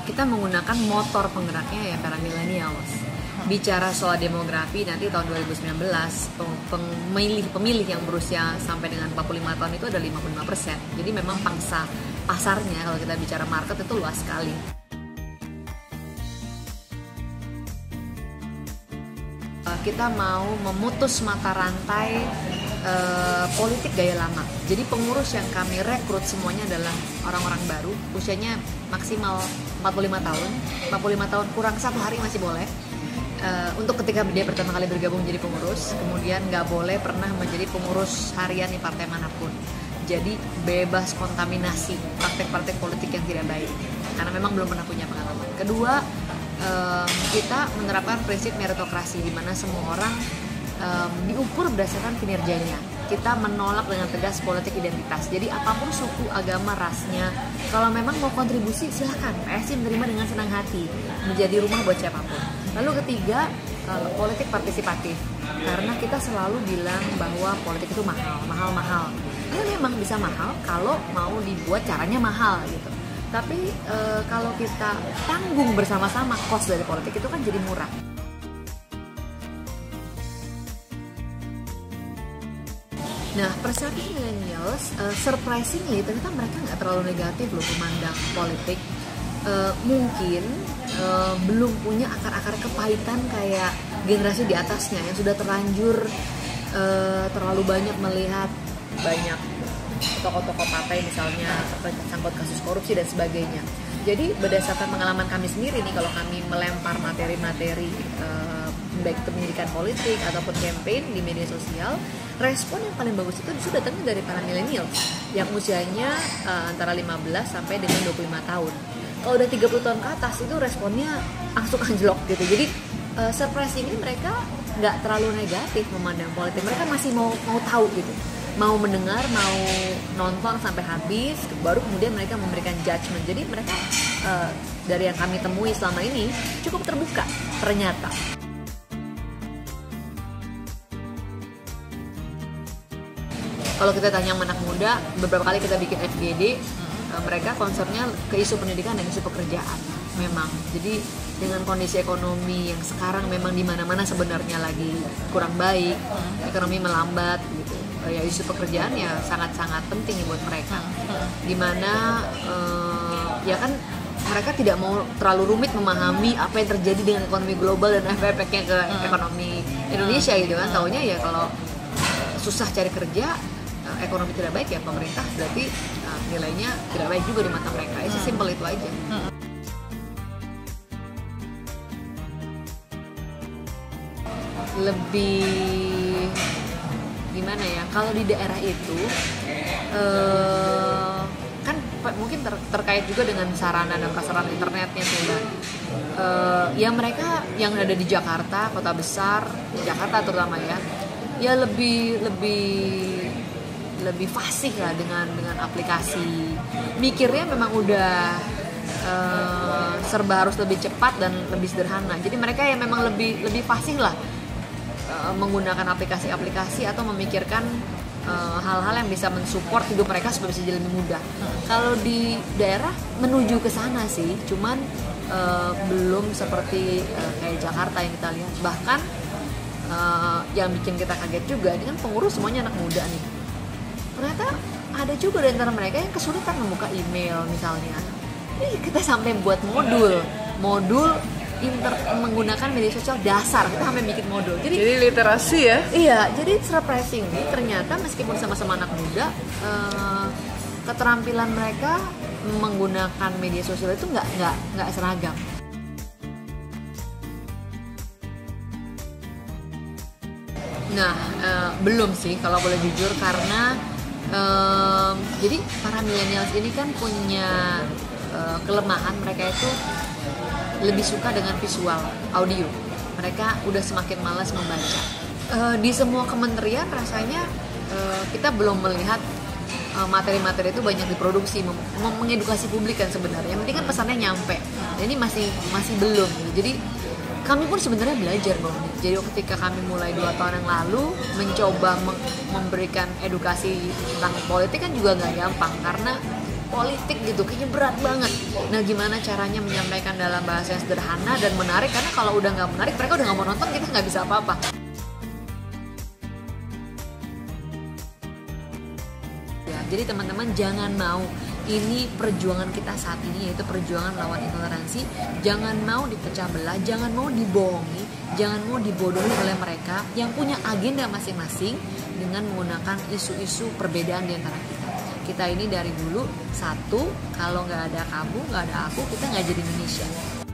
uh, kita menggunakan motor penggeraknya ya para millennials. Bicara soal demografi nanti tahun 2019 pemilih pemilih yang berusia sampai dengan 45 tahun itu ada 55 persen. Jadi memang pangsa pasarnya kalau kita bicara market itu luas sekali. Kita mau memutus mata rantai uh, politik gaya lama. Jadi pengurus yang kami rekrut semuanya adalah orang-orang baru, usianya maksimal 45 tahun. 45 tahun kurang satu hari masih boleh. Uh, untuk ketika dia pertama kali bergabung jadi pengurus, kemudian nggak boleh pernah menjadi pengurus harian di partai mana pun. Jadi bebas kontaminasi praktek-praktek politik yang tidak baik, karena memang belum pernah punya pengalaman. Kedua, um, kita menerapkan prinsip meritokrasi di mana semua orang um, diukur berdasarkan kinerjanya. Kita menolak dengan tegas politik identitas. Jadi apa pun suku, agama, rasnya, kalau memang mau kontribusi silahkan. PSI menerima dengan senang hati menjadi rumah buat siapa pun. Lalu ketiga, politik partisipatif. Karena kita selalu bilang bahwa politik itu mahal, mahal, mahal. Ya memang bisa mahal kalau mau dibuat caranya mahal gitu tapi e, kalau kita tanggung bersama-sama cost dari politik itu kan jadi murah Nah, persepsi millennials, uh, surprisingly ternyata mereka nggak terlalu negatif loh memandang politik. Uh, mungkin uh, belum punya akar-akar kepahitan kayak generasi di atasnya yang sudah terlanjur uh, terlalu banyak melihat banyak tokoh-tokoh partai misalnya tersangkut kasus korupsi dan sebagainya. Jadi berdasarkan pengalaman kami sendiri nih kalau kami melempar materi-materi uh, baik pendidikan politik ataupun campaign di media sosial, respon yang paling bagus itu sudah datangnya dari para milenial yang usianya uh, antara 15 sampai dengan 25 tahun. Kalau udah 30 tahun ke atas itu responnya langsung anjlok gitu. Jadi uh, ini mereka nggak terlalu negatif memandang politik. Mereka masih mau mau tahu gitu mau mendengar mau nonton sampai habis baru kemudian mereka memberikan judgement jadi mereka uh, dari yang kami temui selama ini cukup terbuka ternyata kalau kita tanya anak muda beberapa kali kita bikin FGD uh, mereka concernnya ke isu pendidikan dan isu pekerjaan memang. Jadi dengan kondisi ekonomi yang sekarang memang di mana-mana sebenarnya lagi kurang baik ekonomi melambat gitu. Uh, ya isu pekerjaan ya sangat-sangat penting ya buat mereka. Di mana uh, ya kan mereka tidak mau terlalu rumit memahami apa yang terjadi dengan ekonomi global dan efek-efeknya ke ekonomi Indonesia gitu kan. Tahunya ya kalau susah cari kerja uh, ekonomi tidak baik ya pemerintah berarti uh, nilainya tidak baik juga di mata mereka. Itu simpel itu aja. Lebih gimana ya kalau di daerah itu uh, kan mungkin ter terkait juga dengan sarana dan prasarana internetnya sih mbak. Uh, ya mereka yang ada di Jakarta kota besar Jakarta terutama ya ya lebih lebih lebih fasih lah dengan dengan aplikasi mikirnya memang udah uh, serba harus lebih cepat dan lebih sederhana jadi mereka yang memang lebih lebih fasih lah Eh, menggunakan aplikasi-aplikasi atau memikirkan eh, hal-hal uh, yang bisa mensupport hidup mereka supaya bisa jadi lebih mudah. Kalau di daerah menuju ke sana sih, cuman uh, belum seperti uh, kayak Jakarta yang kita lihat. Bahkan uh, yang bikin kita kaget juga, ini kan pengurus semuanya anak muda nih. Ternyata ada juga di antara mereka yang kesulitan membuka email misalnya. Ini kita sampai buat modul, modul inter menggunakan media sosial dasar. Kita sampai bikin modul. Jadi, jadi literasi ya? Iya jadi surprising nih ternyata meskipun sama-sama anak muda uh, keterampilan mereka menggunakan media sosial itu nggak nggak nggak seragam. Nah uh, belum sih kalau boleh jujur karena um, jadi para millennials ini kan punya uh, kelemahan mereka itu lebih suka dengan visual audio. Mereka udah semakin malas membaca. Uh, di semua kementerian rasanya uh, kita belum melihat materi-materi itu banyak diproduksi mem mengedukasi publik kan sebenarnya. Yang penting kan pesannya nyampe. Nah, ini masih masih belum. Jadi kami pun sebenarnya belajar bang. Jadi ketika kami mulai dua tahun yang lalu mencoba memberikan edukasi tentang politik kan juga nggak gampang karena politik gitu kayaknya berat banget. Nah gimana caranya menyampaikan dalam bahasa yang sederhana dan menarik? Karena kalau udah nggak menarik mereka udah nggak mau nonton kita nggak bisa apa-apa. Ya jadi teman-teman jangan mau ini perjuangan kita saat ini yaitu perjuangan melawan intoleransi. Jangan mau dipecah belah jangan mau dibohongi jangan mau dibodohi oleh mereka yang punya agenda masing-masing dengan menggunakan isu-isu perbedaan di antara kita. Kita ini dari dulu satu kalau nggak ada kamu nggak ada aku kita nggak jadi Indonesia